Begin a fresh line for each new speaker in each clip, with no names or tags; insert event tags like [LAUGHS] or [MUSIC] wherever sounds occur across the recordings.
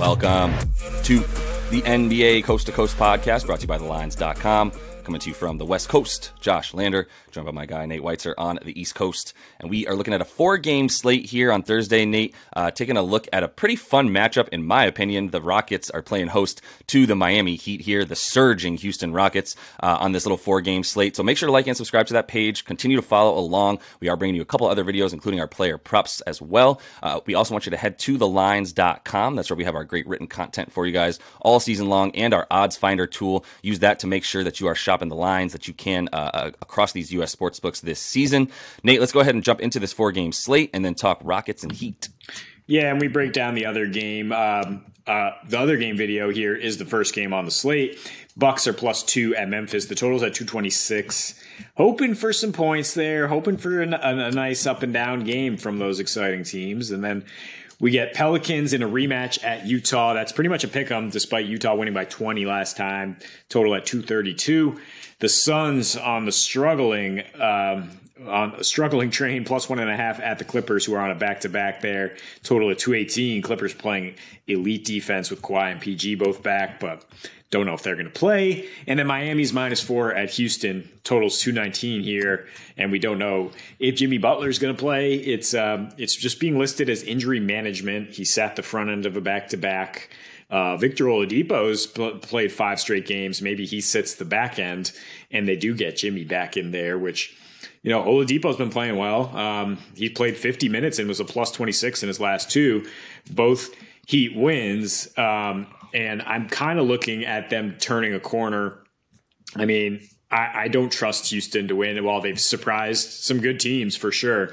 Welcome to the NBA Coast to Coast podcast brought to you by TheLines.com. Coming to you from the West Coast, Josh Lander, joined by my guy Nate Weitzer on the East Coast. And we are looking at a four game slate here on Thursday, Nate. Uh, taking a look at a pretty fun matchup, in my opinion. The Rockets are playing host to the Miami Heat here, the surging Houston Rockets uh, on this little four game slate. So make sure to like and subscribe to that page. Continue to follow along. We are bringing you a couple other videos, including our player props as well. Uh, we also want you to head to thelines.com. That's where we have our great written content for you guys all season long and our odds finder tool. Use that to make sure that you are shopping the lines that you can uh, uh across these U.S. sports books this season. Nate, let's go ahead and jump into this four game slate and then talk Rockets and Heat.
Yeah, and we break down the other game. Um, uh, the other game video here is the first game on the slate. Bucks are plus two at Memphis. The total's at 226. Hoping for some points there, hoping for a, a nice up and down game from those exciting teams. And then we get Pelicans in a rematch at Utah. That's pretty much a pick 'em, despite Utah winning by 20 last time. Total at 232. The Suns on the struggling um, on a struggling train plus one and a half at the Clippers, who are on a back to back there. Total of 218. Clippers playing elite defense with Kawhi and PG both back, but don't know if they're going to play. And then Miami's minus four at Houston. Totals 219 here. And we don't know if Jimmy Butler's going to play. It's, um, it's just being listed as injury management. He sat the front end of a back to back. Uh, Victor Oladipo's pl- played five straight games. Maybe he sits the back end, and they do get Jimmy back in there, which you know Oladipo's been playing well. Um, he played 50 minutes and was a plus 26 in his last two, both Heat wins. Um, and I'm kind of looking at them turning a corner. I mean, I, I, don't trust Houston to win. While they've surprised some good teams for sure,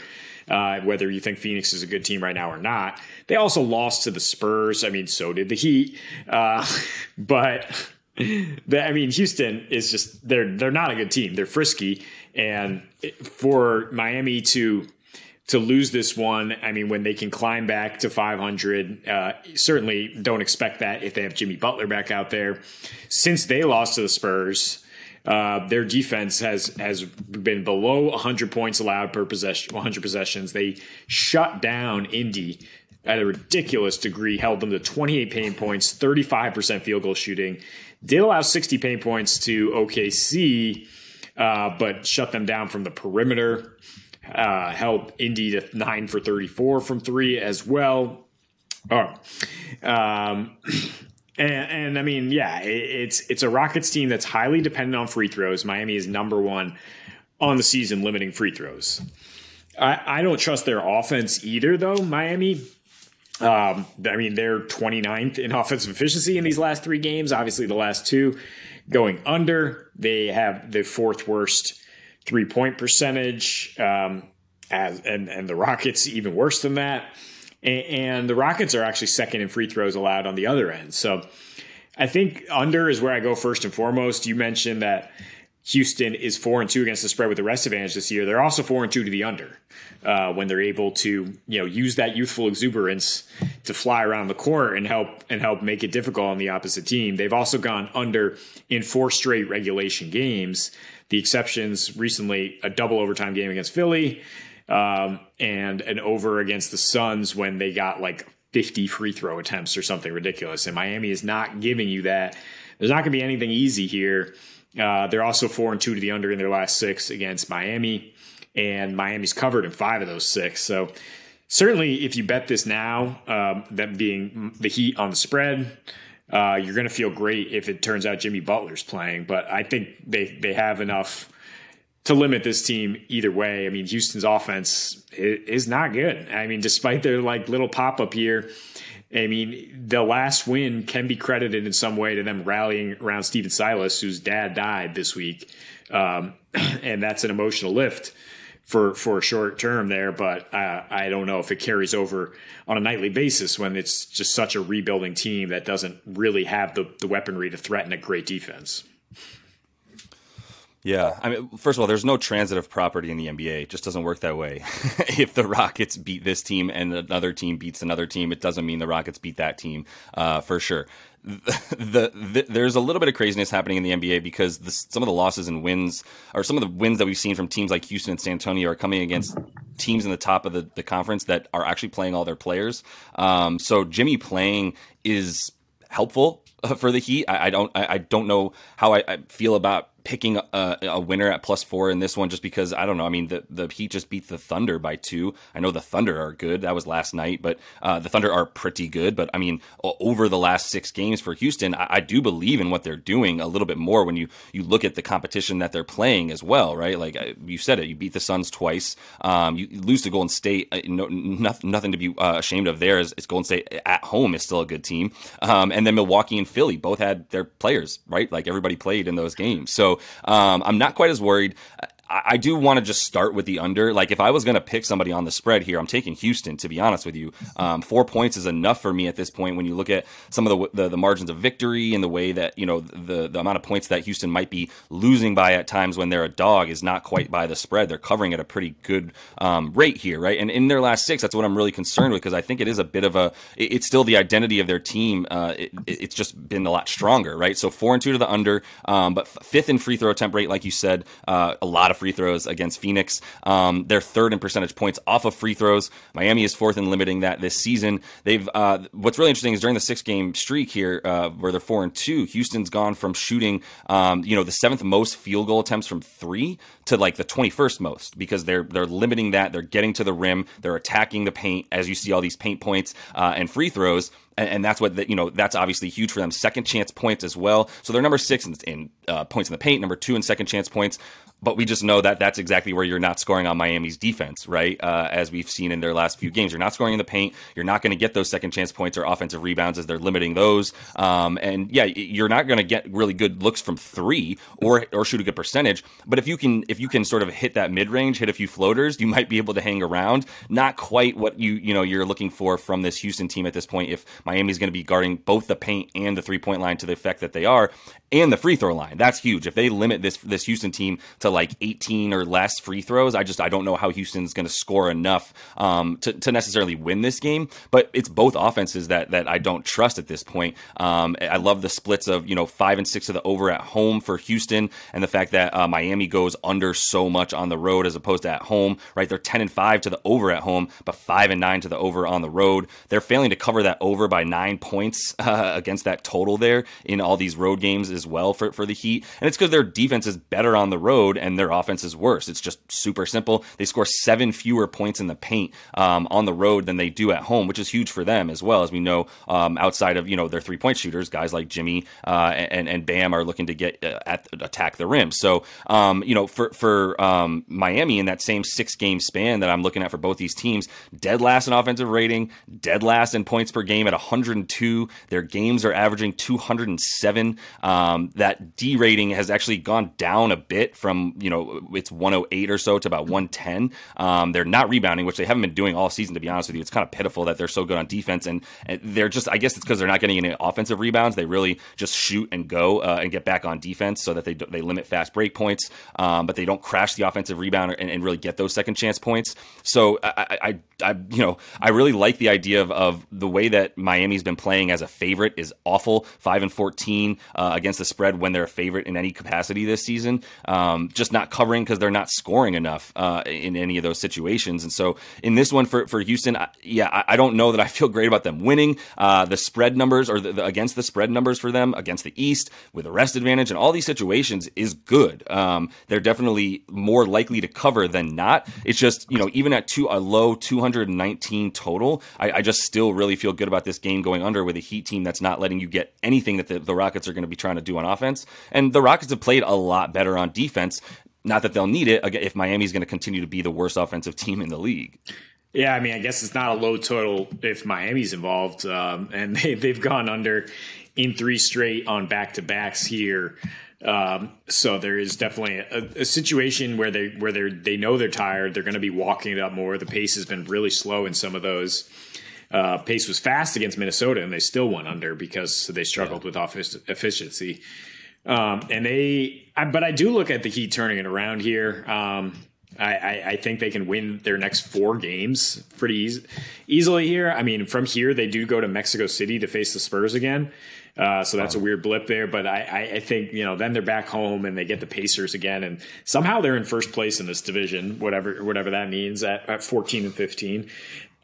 uh, whether you think Phoenix is a good team right now or not. They also lost to the Spurs. I mean, so did the Heat. Uh, [LAUGHS] but [LAUGHS] I mean, Houston is just they're they're not a good team. They're frisky, and for Miami to to lose this one, I mean, when they can climb back to 500, uh, certainly don't expect that if they have Jimmy Butler back out there. Since they lost to the Spurs, uh, their defense has has been below 100 points allowed per possession, 100 possessions. They shut down Indy at a ridiculous degree, held them to 28 paint points, 35% field goal shooting. Did allow 60 paint points to OKC, uh, but shut them down from the perimeter. Uh, held Indy to 9 for 34 from three as well. Oh. Um, [CLEARS THROAT] and, and, I mean, yeah, it, it's it's a Rockets team that's highly dependent on free throws. Miami is number one on the season limiting free throws. I, I don't trust their offense either, though. Miami um, I mean, they're 29th in [LAUGHS] offensive efficiency in these last three games. Obviously, the last two going under. They have the fourth worst three point percentage, um, as, and and the Rockets even worse than that. And, and the Rockets are actually second in free throws allowed on the other end. So I think under is where I go first and foremost. You mentioned that Houston is four and two against the spread with the rest advantage this year. They're also four and two to the under uh, when they're able to you know use that youthful exuberance to fly around the court and help and help make it difficult on the opposite team. They've also gone under in four straight regulation games. The exceptions recently a double overtime game against Philly um, and an over against the Suns when they got like 50 free throw attempts or something ridiculous. And Miami is not giving you that. There's not going to be anything easy here. Uh, they're also four and two to the under in their last six against Miami, and Miami's covered in five of those six. So certainly, if you bet this now, um, that being the Heat on the spread, uh, you're going to feel great if it turns out Jimmy Butler's playing. But I think they they have enough to limit this team either way. I mean, Houston's offense is not good. I mean, despite their like little pop up here, I mean, the last win can be credited in some way to them rallying around Stephen Silas, whose dad died this week, um, [CLEARS THROAT] and that's an emotional lift for for a short term there. But uh, I don't know if it carries over on a nightly basis when it's just such a rebuilding team that doesn't really have the the weaponry to threaten a great defense.
Yeah, I mean, first of all, there's no transitive property in the NBA. It just doesn't work that way. [LAUGHS] if the Rockets beat this team and another team beats another team, it doesn't mean the Rockets beat that team uh, for sure. The, [LAUGHS] the, the, there's a little bit of craziness happening in the NBA because the, some of the losses and wins, or some of the wins that we've seen from teams like Houston and San Antonio, are coming against teams in the top of the, the conference that are actually playing all their players. Um, so Jimmy playing is helpful uh, for the Heat. I, I don't I, I, don't know how I, I feel about picking a, a, winner at plus four in this one just because I don't know. I mean, the, the Heat just beat the Thunder by two. I know the Thunder are good. That was last night, but uh, the Thunder are pretty good. But I mean, over the last six games for Houston, I, I, do believe in what they're doing a little bit more when you you look at the competition that they're playing as well, right? Like you said it, you beat the Suns twice. Um, you lose to Golden State. Uh, no, nothing, nothing to be uh, ashamed of there. Is, is, Golden State at home is still a good team, um, and then Milwaukee and Philly both had their players, right? Like everybody played in those games. So um, I'm not quite as worried. I do want to just start with the under. Like if I was going to pick somebody on the spread here, I'm taking Houston. To be honest with you, um, four points is enough for me at this point. When you look at some of the, the, the margins of victory and the way that you know the the amount of points that Houston might be losing by at times when they're a dog is not quite by the spread. They're covering at a pretty good um, rate here, right? And in their last six, that's what I'm really concerned with because I think it is a bit of a. It's still the identity of their team. Uh, it, it's just been a lot stronger, right? So four and two to the under, um, but fifth in free throw attempt rate, like you said, uh, a lot of free throws against Phoenix. Um, they're third in percentage points off of free throws. Miami is fourth in limiting that this season. They've uh, what's really interesting is during the six game streak here, uh, where they're four and two, Houston's gone from shooting, um, you know, the seventh most field goal attempts from three to like the twenty first most because they're they're limiting that. They're getting to the rim. They're attacking the paint as you see all these paint points uh, and free throws and, and that's what the, you know. That's obviously huge for them. Second chance points as well. So they're number six in, in uh, points in the paint, number two in second chance points but we just know that that's exactly where you're not scoring on Miami's defense, right? Uh, as we've seen in their last few games, you're not scoring in the paint. You're not going to get those second chance points or offensive rebounds as they're limiting those. Um, and yeah, you're not going to get really good looks from three or or shoot a good percentage. But if you can if you can sort of hit that mid range, hit a few floaters, you might be able to hang around. Not quite what you you know you're looking for from this Houston team at this point. If Miami's going to be guarding both the paint and the three point line to the effect that they are, and the free throw line, that's huge. If they limit this this Houston team to like 18 or less free throws. I just I don't know how Houston's going to score enough um, to, to necessarily win this game. But it's both offenses that that I don't trust at this point. Um, I love the splits of you know five and six of the over at home for Houston, and the fact that uh, Miami goes under so much on the road as opposed to at home. Right, they're 10 and five to the over at home, but five and nine to the over on the road. They're failing to cover that over by nine points [LAUGHS] uh, against that total there in all these road games as well for for the Heat, and it's because their defense is better on the road and their offense is worse. It's just super simple. They score seven fewer points in the paint um, on the road than they do at home, which is huge for them as well. As we know, um, outside of you know their three point shooters, guys like Jimmy uh, and and Bam are looking to get uh, at attack the rim. So um, you know for for um, Miami in that same six game span that I'm looking at for both these teams, dead last in offensive rating, dead last in points per game at 102. Their games are averaging 207. Um, that D rating has actually gone down a bit from you know it's 108 or so to about 110. Um, they're not rebounding, which they haven't been doing all season. To be honest with you, it's kind of pitiful that they're so good on defense, and, they're just. I guess it's because they're not getting any offensive rebounds. They really just shoot and go uh, and get back on defense, so that they they limit fast break points, um, but they don't crash the offensive rebound and, and, really get those second chance points. So I, I, I, you know, I really like the idea of, of the way that Miami's been playing as a favorite is awful. Five and 14 uh, against the spread when they're a favorite in any capacity this season. Um, just not covering because they're not scoring enough uh, in any of those situations. And so in this one for, for Houston, I, yeah, I, I, don't know that I feel great about them winning. Uh, the spread numbers or the, the, against the spread numbers for them against the East with a rest advantage and all these situations is good. Um, they're definitely more likely to cover than not. It's just, you know, even at two, a low 219 total, I, I just still really feel good about this game going under with a Heat team that's not letting you get anything that the, the Rockets are going to be trying to do on offense. And the Rockets have played a lot better on defense. Not that they'll need it if Miami's going to continue to be the worst offensive team in the league.
Yeah, I mean, I guess it's not a low total if Miami's involved, um, and [LAUGHS] they, they've gone under in three straight on back to backs here. Um, so there is definitely a, a, situation where they where they they know they're tired. They're going to be walking it up more. The pace has been really slow in some of those. Uh, pace was fast against Minnesota, and they still went under because they struggled yeah. with office efficiency. Um, and they, I, but I do look at the Heat turning it around here. Um, I, I, I, think they can win their next four games pretty easy, easily here. I mean, from here they do go to Mexico City to face the Spurs again. Uh, so that's a weird blip there, but I, I, think you know then they're back home and they get the Pacers again, and somehow they're in first place in this division, whatever whatever that means at, at 14 and 15.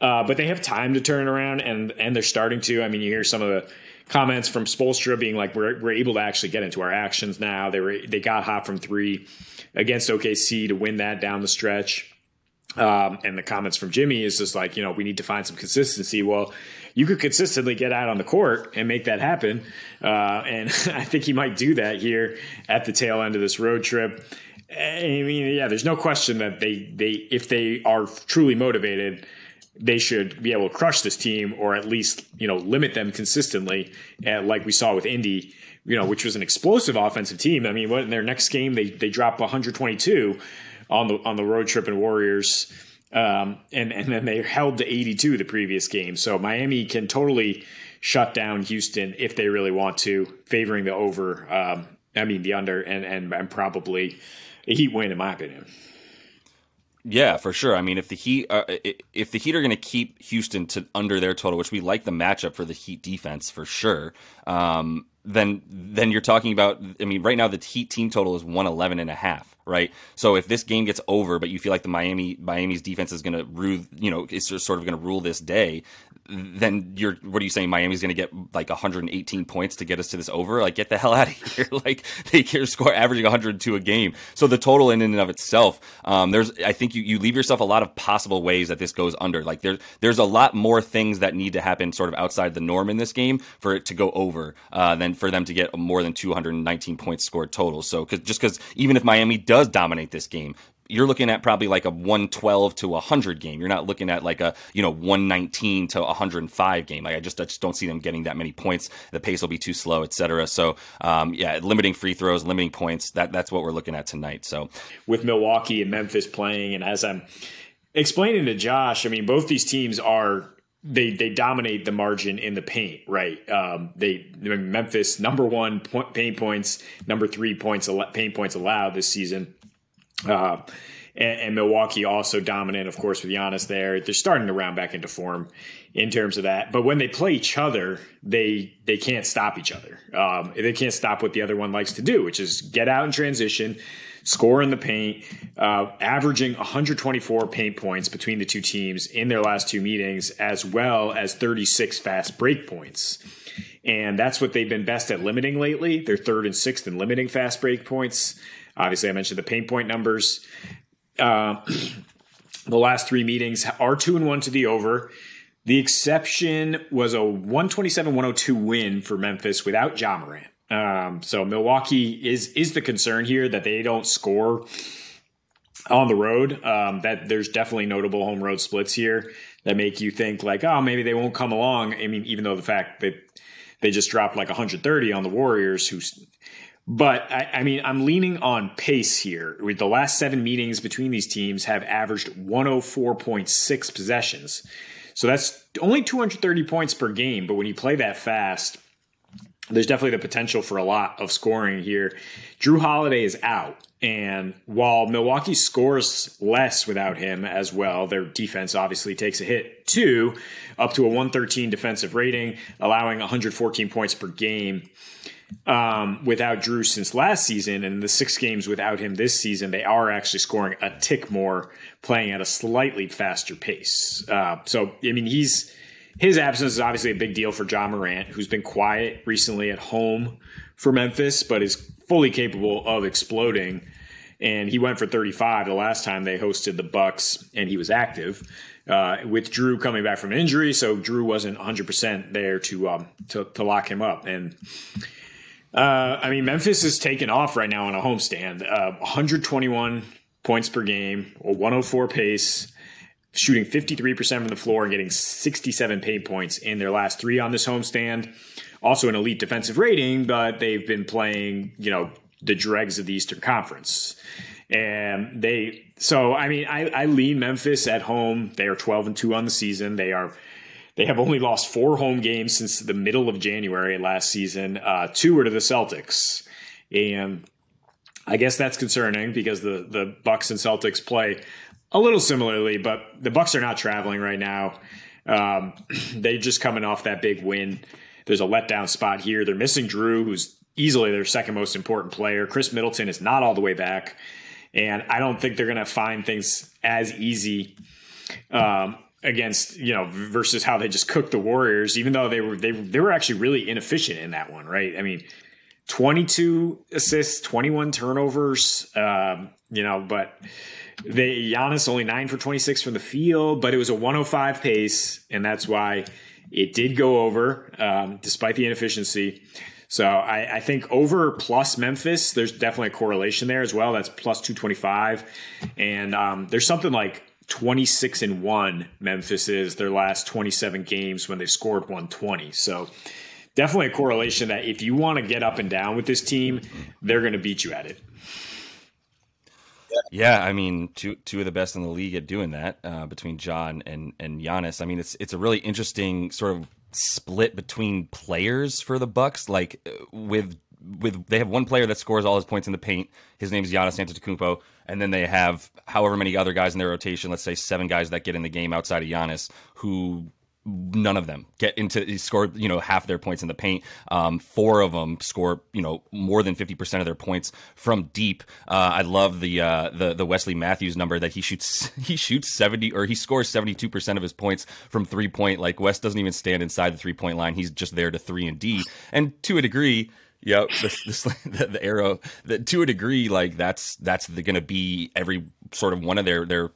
Uh, but they have time to turn around, and and they're starting to. I mean, you hear some of the comments from Spoelstra being like, "We're we're able to actually get into our actions now." They were they got hot from three against OKC to win that down the stretch. Um, and the comments from Jimmy is just like, you know, we need to find some consistency. Well, you could consistently get out on the court and make that happen. Uh, and [LAUGHS] I think he might do that here at the tail end of this road trip. I mean, yeah, there's no question that they, they if they are truly motivated, they should be able to crush this team or at least, you know, limit them consistently, like we saw with Indy you know, which was an explosive offensive team. I mean, what in their next game they they drop 122 on the on the road trip in Warriors. Um, and and then they held to 82 the previous game. So Miami can totally shut down Houston if they really want to, favoring the over. Um, I mean the under, and and, and probably a Heat win in my opinion.
Yeah, for sure. I mean, if the Heat uh, if the Heat are going to keep Houston to under their total, which we like the matchup for the Heat defense for sure, um, then then you're talking about. I mean, right now the Heat team total is one eleven and a half right? So if this game gets over, but you feel like the Miami Miami's defense is going to rule, you know, is sort of going to rule this day, then you're what are you saying? Miami's going to get like 118 points to get us to this over? Like get the hell out of [LAUGHS] here! like they [LAUGHS] can score averaging 102 a game. So the total in and of itself, um, there's I think you you leave yourself a lot of possible ways that this goes under. Like there's there's a lot more things that need to happen sort of outside the norm in this game for it to go over uh, than for them to get more than 219 points scored total. So cause, just because even if Miami does dominate this game, you're looking at probably like a 112 to 100 game. You're not looking at like a, you know, 119 to 105 game. Like I just, I just don't see them getting that many points. The pace will be too slow, etc. So, um, yeah, limiting free throws, limiting points. That that's what we're looking at tonight. So,
with Milwaukee and Memphis playing, and as I'm explaining to Josh, I mean, both these teams are they they dominate the margin in the paint, right? Um, they Memphis number one point, paint points, number three points paint points allowed this season. Uh, and, and, Milwaukee also dominant, of course, with Giannis there. They're starting to round back into form in terms of that. But when they play each other, they they can't stop each other. Um, they can't stop what the other one likes to do, which is get out in transition, score in the paint, uh, averaging 124 paint points between the two teams in their last two meetings, as well as 36 fast break points. And that's what they've been best at limiting lately. They're third and sixth in limiting fast break points. Obviously, I mentioned the paint point numbers. Uh, [CLEARS THROAT] the last three meetings are two and one to the over. The exception was a 127 102 win for Memphis without Ja Morant. Um, so Milwaukee is is the concern here that they don't score on the road. Um, that there's definitely notable home road splits here that make you think like, oh, maybe they won't come along. I mean, even though the fact that they just dropped like 130 on the Warriors, who's but I, I, mean, I'm leaning on pace here. With the last seven meetings between these teams have averaged 104.6 possessions. So that's only 230 points per game. But when you play that fast, there's definitely the potential for a lot of scoring here. Jrue Holiday is out. And while Milwaukee scores less without him as well, their defense obviously takes a hit too, up to a 113 defensive rating, allowing 114 points per game um, without Jrue since last season. And the six games without him this season, they are actually scoring a tick more, playing at a slightly faster pace. Uh, so, I mean, he's his absence is obviously a big deal for Ja Morant, who's been quiet recently at home for Memphis, but is fully capable of exploding. And he went for 35 the last time they hosted the Bucks, and he was active uh, with Jrue coming back from injury. So Jrue wasn't 100 percent there to, um, to to lock him up. And uh, I mean, Memphis is taking off right now on a homestand. Uh, 121 points per game, a 104 pace shooting 53% from the floor and getting 67 paint points in their last three on this homestand. Also an elite defensive rating, but they've been playing, you know, the dregs of the Eastern Conference. And they, so I mean, I, I lean Memphis at home. They are 12 and 2 on the season. They are, they have only lost four home games since the middle of January last season. Uh, two were to the Celtics and I guess that's concerning because the the Bucks and Celtics play a little similarly, but the Bucks are not traveling right now. Um, [CLEARS THROAT] they just coming off that big win. There's a letdown spot here. They're missing Jrue, who's easily their second most important player. Khris Middleton is not all the way back, and I don't think they're going to find things as easy um, against you know versus how they just cooked the Warriors. Even though they were they they were actually really inefficient in that one, right? I mean, 22 assists, 21 turnovers. Um, you know, but they Giannis only nine for 26 from the field, but it was a 105 pace, and that's why it did go over um, despite the inefficiency. So I, I, think over plus Memphis, there's definitely a correlation there as well. That's plus 225. And um, there's something like 26 and 1 Memphis is their last 27 games when they scored 120. So definitely a correlation that if you want to get up and down with this team, they're going to beat you at it.
Yeah, I mean, two two of the best in the league at doing that uh, between Ja and and Giannis. I mean, it's it's a really interesting sort of split between players for the Bucks. Like with with they have one player that scores all his points in the paint. His name is Giannis Antetokounmpo, and then they have however many other guys in their rotation. Let's say seven guys that get in the game outside of Giannis who none of them get into score you know half their points in the paint. Um, four of them score you know more than 50% of their points from deep. Uh, i love the uh, the the wesley matthews number that he shoots [LAUGHS] he shoots 70 or he scores 72% of his points from three point like Wes doesn't even stand inside the three point line. He's just there to three and d. And to a degree Yep, the, [LAUGHS] the, the arrow. The, to a degree, like that's that's going to be every sort of one of their their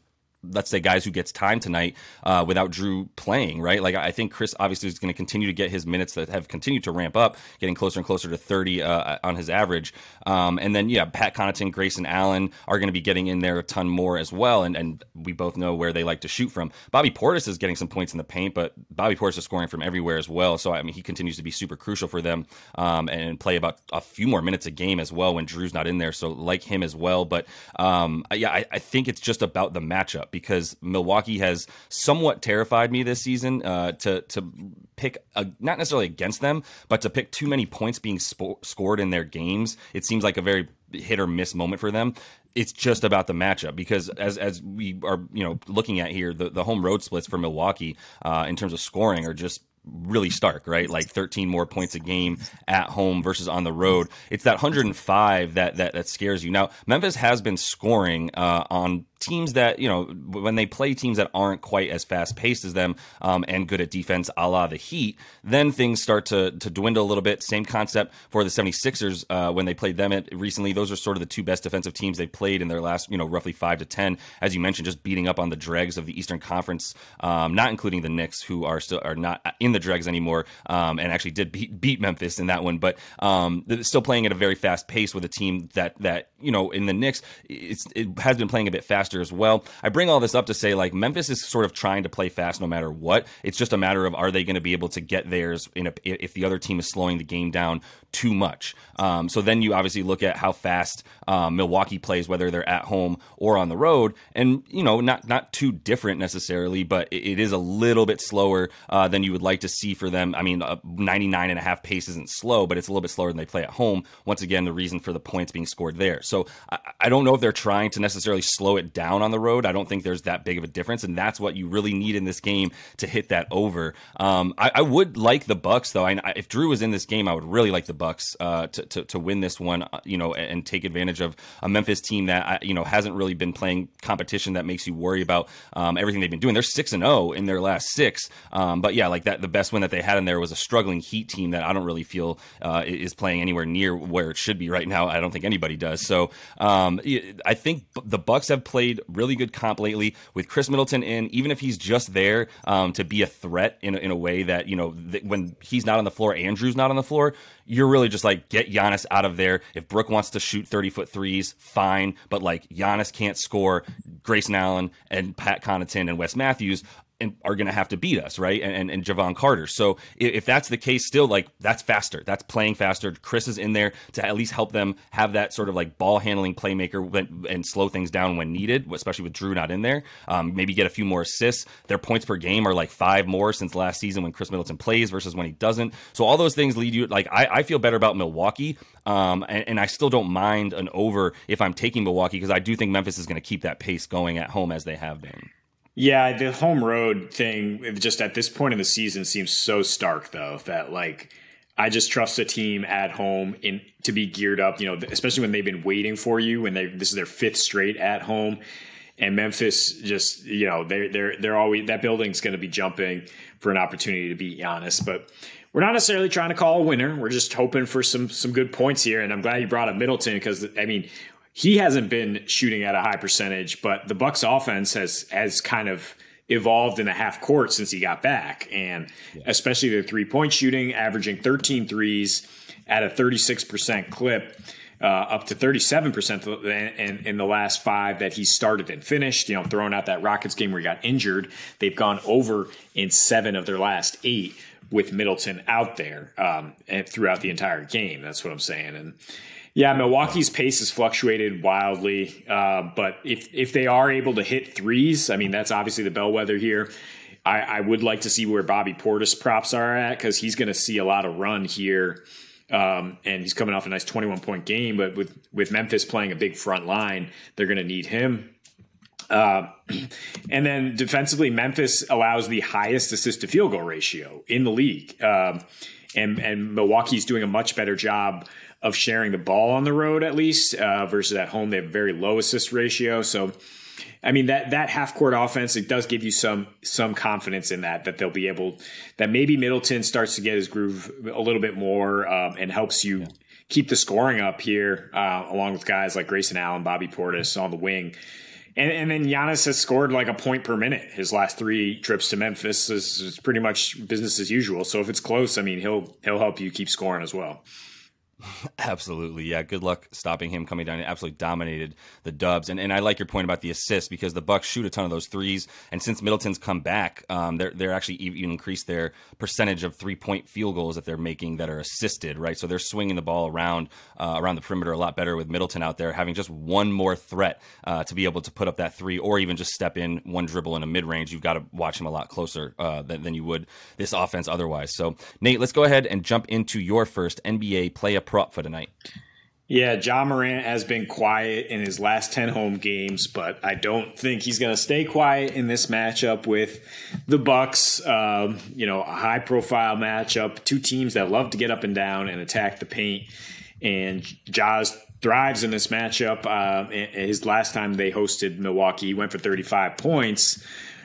let's say guys who gets time tonight uh, without Jrue playing, right? Like I think Khris obviously is going to continue to get his minutes that have continued to ramp up, getting closer and closer to 30 uh, on his average. Um, and then yeah, Pat Connaughton, Grayson Allen are going to be getting in there a ton more as well. And and we both know where they like to shoot from. Bobby Portis is getting some points in the paint, but Bobby Portis is scoring from everywhere as well. So I mean, he continues to be super crucial for them um, and play about a few more minutes a game as well when Jrue's not in there. So like him as well. But um, yeah, I, I think it's just about the matchup because Milwaukee has somewhat terrified me this season uh, to to pick a, not necessarily against them, but to pick too many points being scored in their games. It seems like a very hit or miss moment for them it's just about the matchup because as as we are you know looking at here the, the home road splits for Milwaukee uh, in terms of scoring are just really stark, right? Like 13 more points a game at home versus on the road. It's that 105 that that, that scares you. Now, Memphis has been scoring uh, on teams that you know when they play teams that aren't quite as fast paced as them um, and good at defense a la the heat then things start to, to dwindle a little bit. Same concept for the 76ers uh, when they played them at, recently. Those are sort of the two best defensive teams they've played in their last you know roughly 5 to 10 as you mentioned just beating up on the dregs of the eastern conference um, not including the Knicks who are still are not in the dregs anymore um, and actually did beat, beat Memphis in that one. But um, still playing at a very fast pace with a team that that you know in the Knicks it has been playing a bit faster faster as well. I bring all this up to say like Memphis is sort of trying to play fast no matter what. It's just a matter of are they going to be able to get theirs in a, if the other team is slowing the game down too much. Um, so then you obviously look at how fast um, Milwaukee plays, whether they're at home or on the road, and you know not not too different necessarily, but it, it is a little bit slower uh, than you would like to see for them. I mean, a 99 and a half pace isn't slow, but it's a little bit slower than they play at home. Once again, the reason for the points being scored there. So I, I don't know if they're trying to necessarily slow it down on the road. I don't think there's that big of a difference, and that's what you really need in this game to hit that over. Um, I, I, would like the Bucks though. I, if Jrue was in this game, I would really like the Bucks uh, to, to, to win this one. Uh, you know, and, take advantage of a Memphis team that uh, you know hasn't really been playing competition that makes you worry about um, everything they've been doing. They're six and zero oh in their last six, um, but yeah, like that. The best win that they had in there was a struggling Heat team that I don't really feel uh, is playing anywhere near where it should be right now. I don't think anybody does. So um, I think the Bucks have played really good comp lately with Khris Middleton in, even if he's just there um, to be a threat in, in a way that, you know, th- when he's not on the floor, Andrew's not on the floor, you're really just like, get Giannis out of there. If Brook wants to shoot 30 foot threes, fine. But like Giannis can't score, Grayson Allen and Pat Connaughton and Wes Matthews and are going to have to beat us, right? And, and, and Jevon Carter. So if, that's the case, still like that's faster. That's playing faster. Khris is in there to at least help them have that sort of like ball handling playmaker and slow things down when needed, especially with Jrue not in there. Um, maybe get a few more assists. Their points per game are like five more since last season when Khris Middleton plays versus when he doesn't. So all those things lead you like I, I feel better about Milwaukee. Um, and, and I still don't mind an over if I'm taking Milwaukee because I do think Memphis is going to keep that pace going at home as they have been.
Yeah, the home road thing, just at this point in the season, seems so stark though that like I just trust a team at home in to be geared up. You know, especially when they've been waiting for you, when they this is their fifth straight at home, and Memphis just you know they're they're they're always that building's going to be jumping for an opportunity to be honest, but. We're not necessarily trying to call a winner. We're just hoping for some some good points here, and I'm glad you brought up Middleton because I mean he hasn't been shooting at a high percentage, but the Bucks offense has has kind of evolved in the half court since he got back. And yeah. especially their three point shooting, averaging 13 threes at a 36% clip. Uh, up to 37% in, in the last five that he started and finished. You know, throwing out that Rockets game where he got injured, they've gone over in seven of their last eight with Middleton out there um, and throughout the entire game. That's what I'm saying. And yeah, Milwaukee's pace has fluctuated wildly, uh, but if if they are able to hit threes, I mean that's obviously the bellwether here. I, I would like to see where Bobby Portis props are at because he's going to see a lot of run here, um, and he's coming off a nice 21 point game. But with with Memphis playing a big front line, they're going to need him. Uh, [CLEARS THROAT] and then defensively, Memphis allows the highest assist to field goal ratio in the league, um, and and Milwaukee's doing a much better job of sharing the ball on the road at least uh, versus at home. They have very low assist ratio. So, I mean that that half court offense it does give you some some confidence in that that they'll be able that maybe Middleton starts to get his groove a little bit more um, and helps you. Yeah. Keep the scoring up here, uh, along with guys like Grayson Allen, Bobby Portis on the wing. And, and, then Giannis has scored like a point per minute. His last three trips to Memphis is, is, pretty much business as usual. So if it's close, I mean, he'll he'll help you keep scoring as well. [LAUGHS]
Absolutely. Yeah. Good luck stopping him coming down. He absolutely dominated the dubs. And and I like your point about the assist because the Bucks shoot a ton of those threes. And since Middleton's come back, um, they're they're actually even increased their percentage of three point field goals that they're making that are assisted, right? So they're swinging the ball around uh, around the perimeter a lot better with Middleton out there, having just one more threat uh, to be able to put up that three or even just step in one dribble in a mid range. You've got to watch him a lot closer uh, than, than you would this offense otherwise. So Nate, let's go ahead and jump into your first NBA play a prop for tonight.
Yeah, Ja Morant has been quiet in his last 10 home games, but I don't think he's going to stay quiet in this matchup with the Bucks. Um, you know, a high profile matchup, two teams that love to get up and down and attack the paint. And Ja's thrives in this matchup. Uh, his last time they hosted Milwaukee, he went for 35 points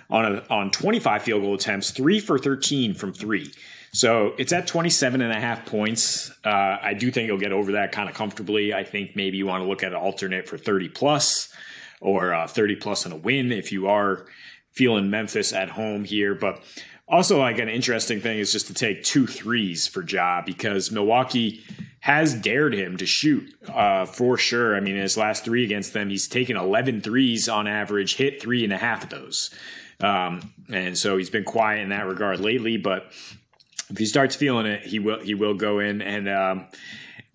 on a, on 25 field goal attempts, three for 13 from three. So it's at 27 and a half points. Uh, I do think you'll get over that kind of comfortably. I think maybe you want to look at an alternate for 30 plus or uh, 30 plus and a win if you are feeling Memphis at home here. But also, like an interesting thing is just to take two threes for Ja because Milwaukee has dared him to shoot uh, for sure. I mean, his last three against them, he's taken 11 threes on average, hit three and a half of those. Um, and so he's been quiet in that regard lately, but if he starts feeling it, he will he will go in and. Um,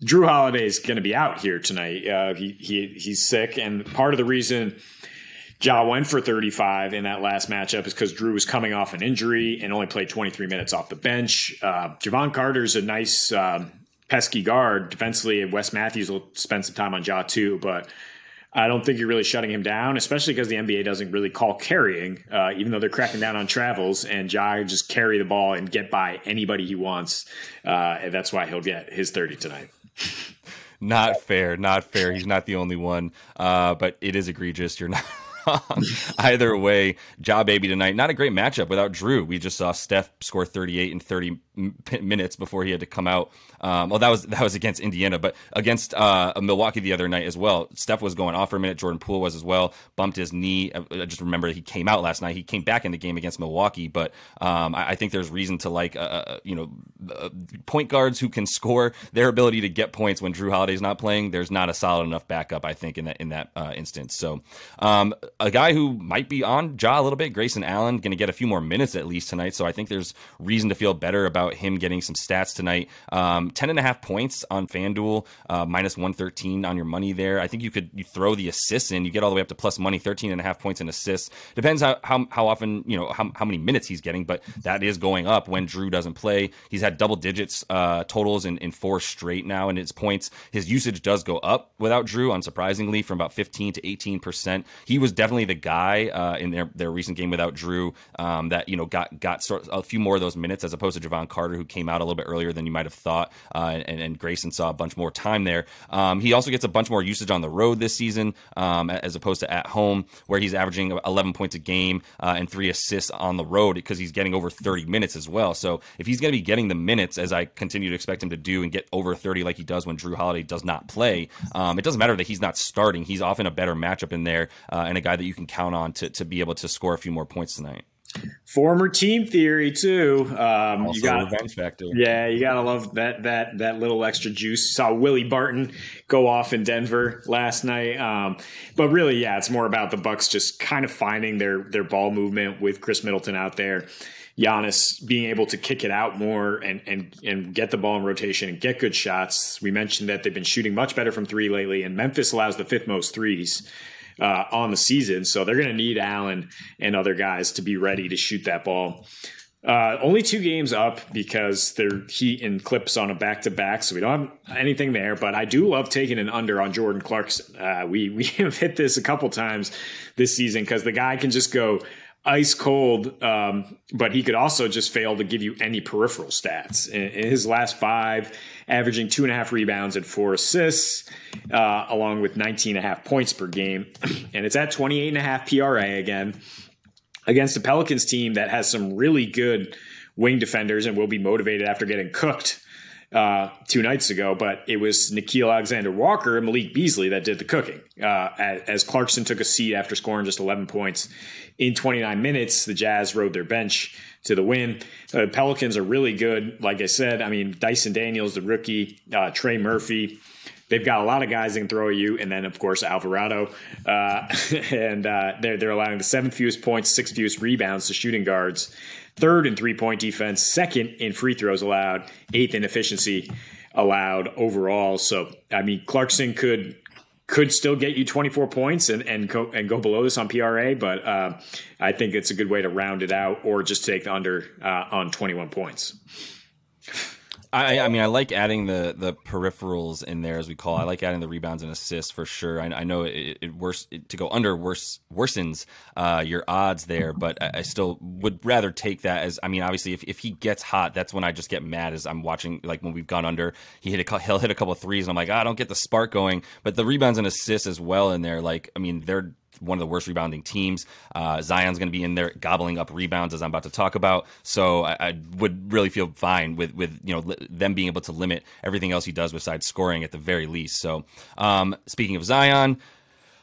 Jrue Holiday is going to be out here tonight. Uh, he he he's sick, and part of the reason Ja went for 35 in that last matchup is because Jrue was coming off an injury and only played 23 minutes off the bench. Uh, Jevon Carter's a nice um, pesky guard defensively, Wes Matthews will spend some time on Ja too, but I don't think you're really shutting him down, especially because the NBA doesn't really call carrying, uh, even though they're cracking down on travels. And Ja just carry the ball and get by anybody he wants. Uh, and that's why he'll get his 30 tonight. [LAUGHS]
not fair. Not fair. He's not the only one, uh, but it is egregious. You're not. [LAUGHS] Either way, Ja baby tonight. Not a great matchup without Jrue. We just saw Steph score 38 in 30 minutes before he had to come out. Um, well, that was that was against Indiana, but against uh, Milwaukee the other night as well. Steph was going off for a minute. Jordan Poole was as well. Bumped his knee. I just remember he came out last night. He came back in the game against Milwaukee, but um, I, I, think there's reason to like uh, uh, you know uh, point guards who can score. Their ability to get points when Jrue Holiday's not playing. There's not a solid enough backup, I think, in that in that uh, instance. So um, a guy who might be on Ja a little bit, Grayson Allen, going to get a few more minutes at least tonight. So I think there's reason to feel better about him getting some stats tonight. Um, 10 and a half points on FanDuel, uh, minus 113 on your money there. I think you could you throw the assists in, you get all the way up to plus money, 13 and a half points in assists. Depends how, how, how often, you know, how, how many minutes he's getting, but that is going up when Jrue doesn't play. He's had double digits uh, totals in, in four straight now and his points. His usage does go up without Jrue, unsurprisingly, from about 15 to 18%. He was definitely the guy uh, in their, their recent game without Jrue um, that, you know, got, got sort of a few more of those minutes as opposed to Jevon Carter, who came out a little bit earlier than you might have thought. Uh, and, and Grayson saw a bunch more time there. Um, he also gets a bunch more usage on the road this season um, as opposed to at home, where he's averaging 11 points a game uh, and three assists on the road because he's getting over 30 minutes as well. So if he's going to be getting the minutes as I continue to expect him to do and get over 30 like he does when Jrue Holiday does not play, um, it doesn't matter that he's not starting. He's often a better matchup in there uh, and a guy that you can count on to, to be able to score a few more points tonight.
Former team theory too. Um,
also
you got
revenge factor.
Yeah, you gotta love that that that little extra juice. Saw Willie Barton go off in Denver last night. Um, but really, yeah, it's more about the Bucks just kind of finding their their ball movement with Khris Middleton out there. Giannis being able to kick it out more and and and get the ball in rotation and get good shots. We mentioned that they've been shooting much better from three lately, and Memphis allows the fifth most threes uh, on the season. So they're going to need Allen and other guys to be ready to shoot that ball. Uh, only two games up because they're Heat and Clips on a back to back, so we don't have anything there. But I do love taking an under on Jordan Clarkson. Uh, we [LAUGHS] we have hit this a couple times this season because the guy can just go ice cold, um, but he could also just fail to give you any peripheral stats. In, in, his last five, averaging two and a half rebounds and four assists, uh, along with 19 and a half points per game. [CLEARS THROAT] and it's at 28 and a half PRA again against the Pelicans team that has some really good wing defenders and will be motivated after getting cooked uh, two nights ago, but it was Nickeil Alexander Walker and Malik Beasley that did the cooking. Uh, as, Clarkson took a seat after scoring just 11 points in 29 minutes, the Jazz rode their bench to the win. The uh, Pelicans are really good. Like I said, I mean, Dyson Daniels, the rookie, uh, Trey Murphy. They've got a lot of guys that can throw at you, and then of course Alvarado, uh, [LAUGHS] and uh, they're they're allowing the seventh fewest points, sixth fewest rebounds to shooting guards third in three point defense, second in free throws allowed, eighth in efficiency allowed overall. So, I mean, Clarkson could could still get you 24 points and and go, and go below this on PRA, but uh, I think it's a good way to round it out or just take the under uh, on 21 points.
I, I mean, I like adding the the peripherals in there, as we call. it. I like adding the rebounds and assists for sure. I, I know it, it worse it, to go under worse worsens uh, your odds there, but I, I, still would rather take that as. I mean, obviously, if, if he gets hot, that's when I just get mad. As I'm watching, like when we've gone under, he hit a he'll hit a couple of threes, and I'm like, ah, I don't get the spark going. But the rebounds and assists as well in there, like I mean, they're one of the worst rebounding teams. Uh, Zion's going to be in there gobbling up rebounds, as I'm about to talk about. So I, I would really feel fine with with you know li- them being able to limit everything else he does besides scoring at the very least. So um, speaking of Zion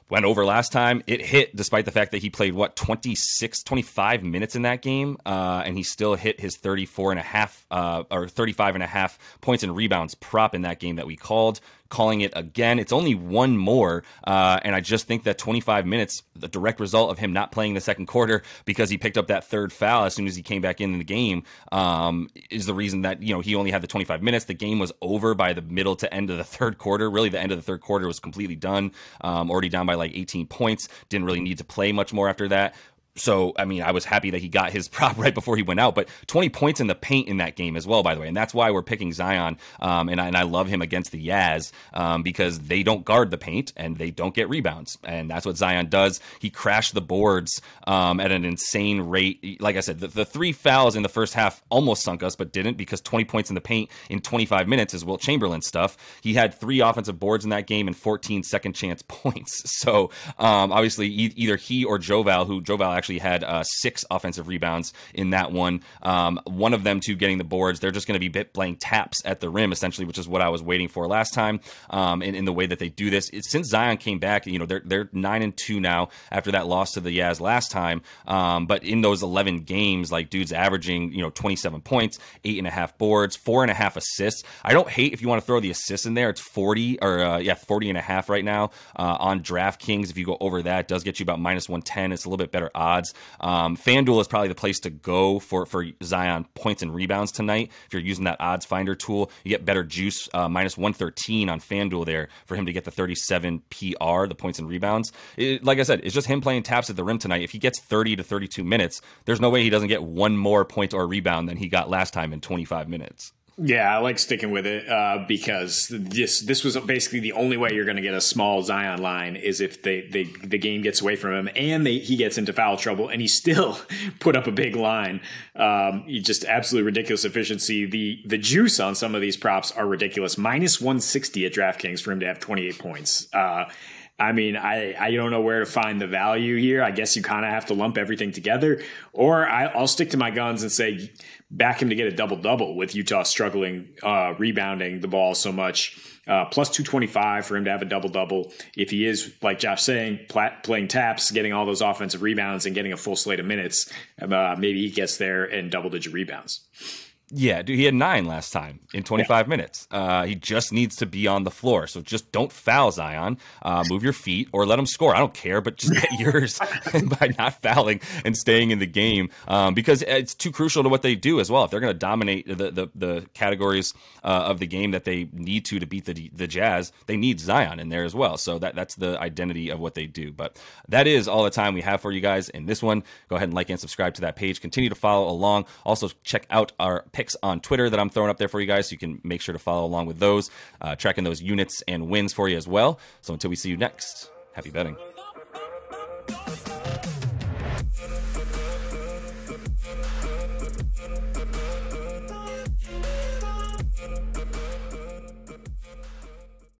went over last time. It hit despite the fact that he played what 26 25 minutes in that game uh, and he still hit his 34 and a half uh, or 35 and a half points and rebounds prop in that game that we called calling it again. It's only one more, uh, and I just think that 25 minutes, the direct result of him not playing the second quarter because he picked up that third foul as soon as he came back in the game, um, is the reason that you know he only had the 25 minutes. The game was over by the middle to end of the third quarter. Really, the end of the third quarter was completely done. Um, already down by like 18 points. Didn't really need to play much more after that. So, I mean, I was happy that he got his [LAUGHS] prop right before he went out, but 20 points in the paint in that game as well, by the way. And that's why we're picking Zion. Um, and, I, and I love him against the Jazz um, because they don't guard the paint and they don't get rebounds. And that's what Zion does. He crashed the boards um, at an insane rate. Like I said, the, the, three fouls in the first half almost sunk us, but didn't because 20 points in the paint in 25 minutes is Wilt Chamberlain stuff. He had three offensive boards in that game and 14 second chance [LAUGHS] points. So, um, obviously, e- either he or Joval, who Joval actually actually had uh, six offensive rebounds in that one. Um, one of them two getting the boards. They're just going to be bit playing taps at the rim essentially, which is what I was waiting for last time. Um, in, in the way that they do this, it, since Zion came back, you know they're they're nine and two now after that loss to the Jazz last time. Um, but in those eleven games, like dude's averaging you know twenty seven points, eight and a half boards, four and a half assists. I don't hate if you want to throw the assists in there. It's forty or uh, yeah, 40 and a half right now uh, on DraftKings. If you go over that, does get you about minus 110. It's a little bit better odds. Um, FanDuel is probably the place to go for, for Zion points and rebounds tonight. If you're using that odds finder tool, you get better juice, uh, minus 113 on FanDuel there for him to get the 37 PR, the points and rebounds. It, like I said, it's just him playing taps at the rim tonight. If he gets 30 to 32 minutes, there's no way he doesn't get one more point or rebound than he got last time in 25 minutes.
Yeah, I like sticking with it uh, because this this was basically the only way you're going to get a small Zion line is if they, they the game gets away from him and they, he gets into foul trouble and he still [LAUGHS] put up a big line. Um, just absolutely ridiculous efficiency. The the juice on some of these props are ridiculous. Minus 160 at DraftKings for him to have 28 points. Uh, I mean, I, I don't know where to find the value here. I guess you kind of have to lump everything together, or I, will stick to my guns and say back him to get a double double with Utah struggling uh, rebounding the ball so much. Uh, plus 225 for him to have a double double. If he is, like Josh saying, playing taps, getting all those offensive rebounds and getting a full slate of minutes, uh, maybe he gets there in double digit rebounds.
Yeah, dude, he had nine last time in 25 yeah. minutes. Uh, he just needs to be on the floor. So just don't foul Zion. Uh, move your feet or let him score. I don't care, but just get [LAUGHS] yours [LAUGHS] by not fouling and staying in the game um, because it's too crucial to what they do as well. If they're going to dominate the, the, the categories uh, of the game that they need to to beat the the Jazz, they need Zion in there as well. So that that's the identity of what they do. But that is all the time we have for you guys in this one. Go ahead and like and subscribe to that page. Continue to follow along. Also check out our picks on Twitter that I'm throwing up there for you guys. So you can make sure to follow along with those, uh, tracking those units and wins for you as well. So until we see you next, happy betting.